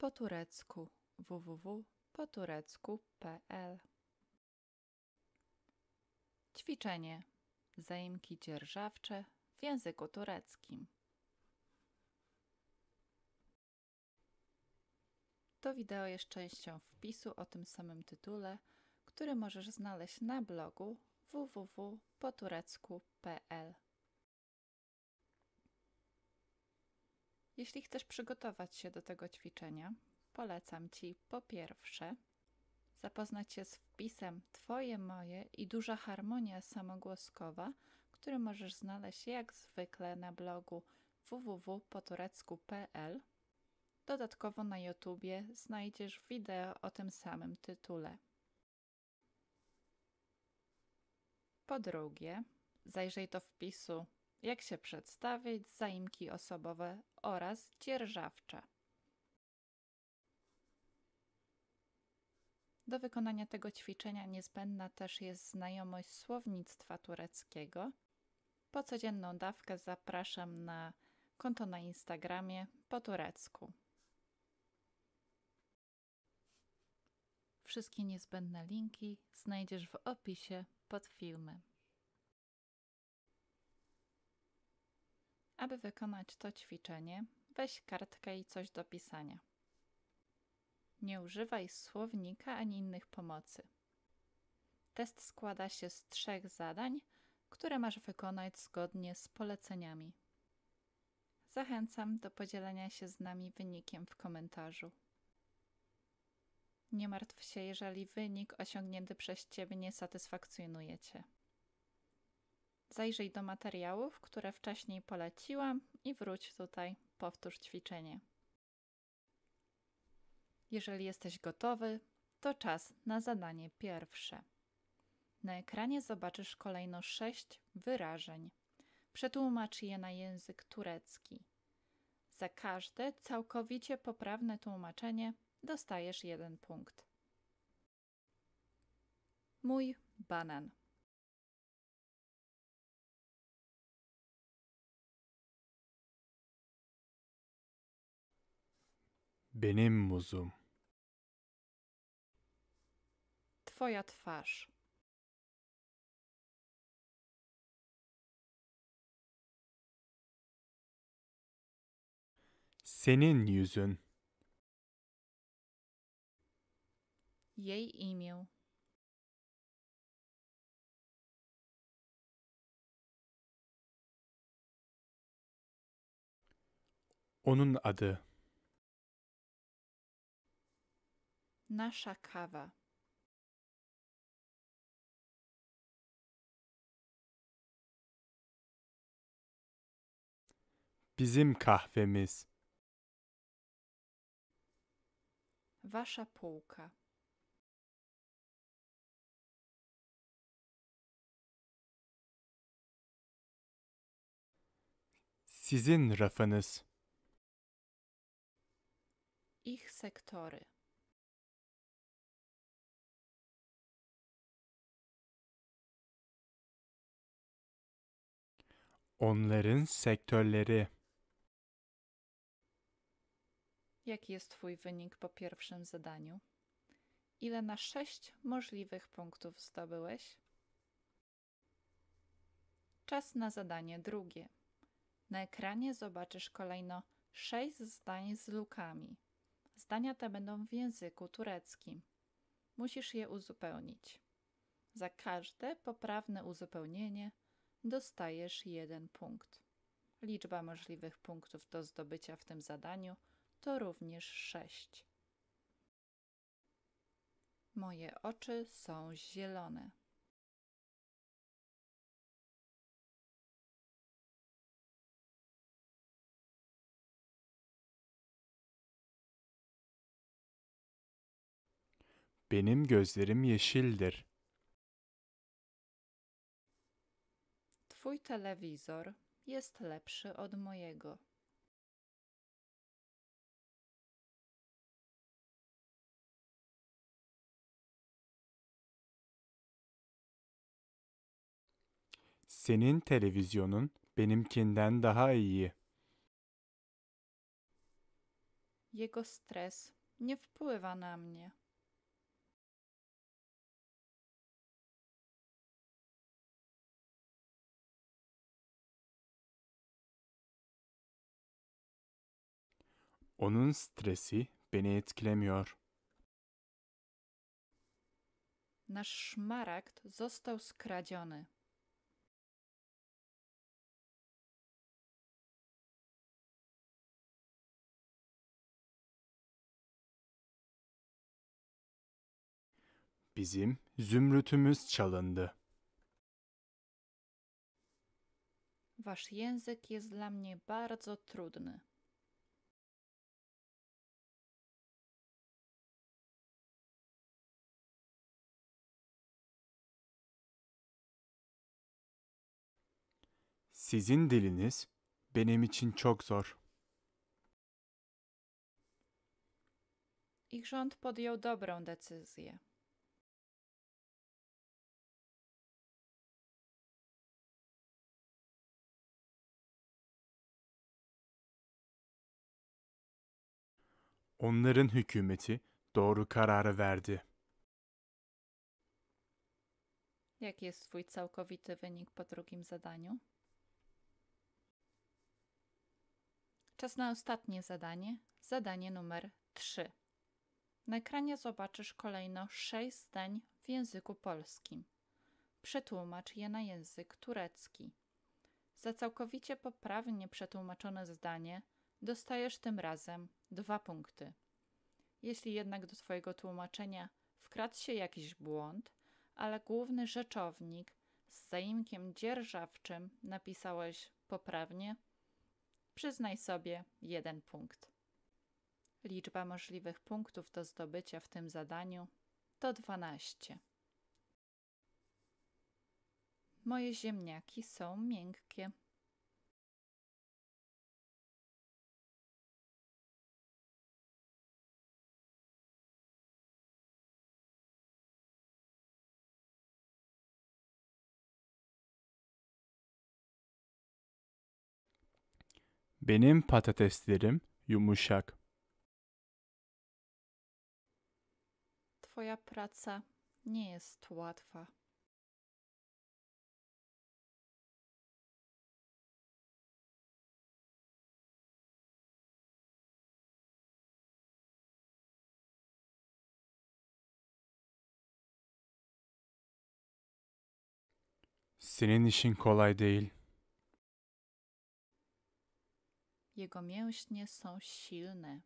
po turecku www.poturecku.pl Ćwiczenie Zaimki dzierżawcze w języku tureckim. To wideo jest częścią wpisu o tym samym tytule, który możesz znaleźć na blogu www.poturecku.pl. Jeśli chcesz przygotować się do tego ćwiczenia, polecam Ci po pierwsze zapoznać się z wpisem Twoje, moje i duża harmonia samogłoskowa, który możesz znaleźć jak zwykle na blogu www.poturecku.pl. Dodatkowo na YouTubie znajdziesz wideo o tym samym tytule. Po drugie, zajrzyj do wpisu jak się przedstawić, zaimki osobowe oraz dzierżawcze. Do wykonania tego ćwiczenia niezbędna też jest znajomość słownictwa tureckiego. Po codzienną dawkę zapraszam na konto na Instagramie po turecku. Wszystkie niezbędne linki znajdziesz w opisie pod filmem. Aby wykonać to ćwiczenie, weź kartkę i coś do pisania. Nie używaj słownika ani innych pomocy. Test składa się z trzech zadań, które masz wykonać zgodnie z poleceniami. Zachęcam do podzielenia się z nami wynikiem w komentarzu. Nie martw się, jeżeli wynik osiągnięty przez Ciebie nie satysfakcjonuje Cię. Zajrzyj do materiałów, które wcześniej poleciłam i wróć tutaj, powtórz ćwiczenie. Jeżeli jesteś gotowy, to czas na zadanie pierwsze. Na ekranie zobaczysz kolejno sześć wyrażeń. Przetłumacz je na język turecki. Za każde całkowicie poprawne tłumaczenie dostajesz jeden punkt. Mój banan. Benim muzum. Twoja twarz. Senin yüzün. Jej imię. Onun adı. Nasza kawa. Bizim kahvemiz. Wasza półka. Sizin rafınız. Ich sektory. Onların sektörleri. Jaki jest Twój wynik po pierwszym zadaniu? Ile na sześć możliwych punktów zdobyłeś? Czas na zadanie drugie. Na ekranie zobaczysz kolejno sześć zdań z lukami. Zdania te będą w języku tureckim. Musisz je uzupełnić. Za każde poprawne uzupełnienie dostajesz jeden punkt. Liczba możliwych punktów do zdobycia w tym zadaniu to również sześć. Moje oczy są zielone. Benim gözlerim yeşildir. Twój telewizor jest lepszy od mojego. Senin televizyonun benimkinden daha iyi. Jego stres nie wpływa na mnie. Onun stresi beni etkilemiyor. Nasz szmaragd został skradziony. Bizim zümrütümüz çalındı. Wasz język jest dla mnie bardzo trudny. Sizin diliniz benim için çok zor. Ich rząd podjął dobrą decyzję. Onların hükümeti doğru kararı verdi. Jaki jest Twój całkowity wynik po drugim zadaniu? Czas na ostatnie zadanie, zadanie numer 3. Na ekranie zobaczysz kolejno sześć zdań w języku polskim. Przetłumacz je na język turecki. Za całkowicie poprawnie przetłumaczone zdanie dostajesz tym razem dwa punkty. Jeśli jednak do Twojego tłumaczenia wkradł się jakiś błąd, ale główny rzeczownik z zaimkiem dzierżawczym napisałeś poprawnie, przyznaj sobie jeden punkt. Liczba możliwych punktów do zdobycia w tym zadaniu to 12. Moje ziemniaki są miękkie. Benim patateslerim yumuşak. Twoja praca nie jest łatwa. Senin işin kolay değil. Jego mięśnie są silne.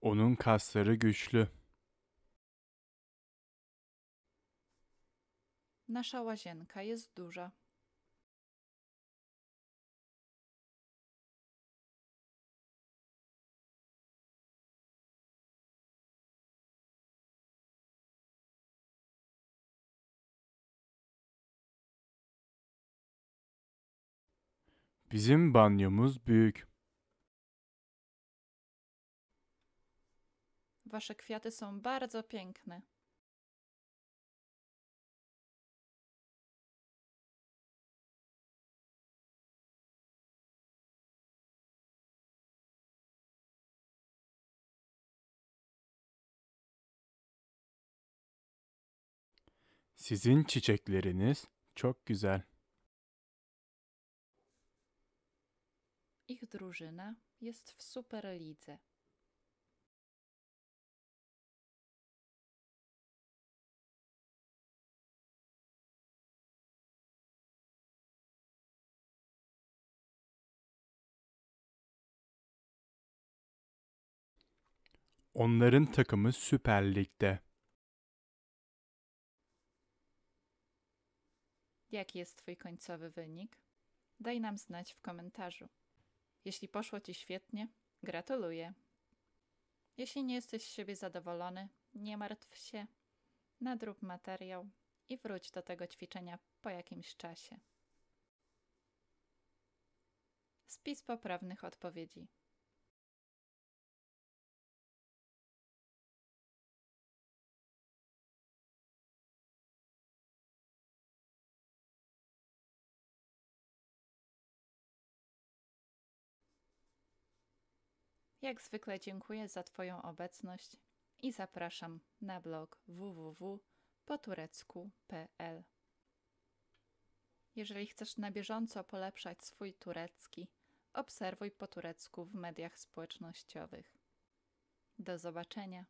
Onun kasları güçlü. Nasza łazienka jest duża. Bizim banyomuz büyük. Wasze kwiaty są bardzo piękne. Sizin çiçekleriniz çok güzel. Drużyna jest w Superlidze. Onların takımı Süper Lig'de. Jaki jest Twój końcowy wynik? Daj nam znać w komentarzu. Jeśli poszło Ci świetnie, gratuluję. Jeśli nie jesteś z siebie zadowolony, nie martw się, nadrób materiał i wróć do tego ćwiczenia po jakimś czasie. Spis poprawnych odpowiedzi. Jak zwykle dziękuję za Twoją obecność i zapraszam na blog www.poturecku.pl. Jeżeli chcesz na bieżąco polepszać swój turecki, obserwuj po turecku w mediach społecznościowych. Do zobaczenia.